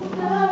Oh.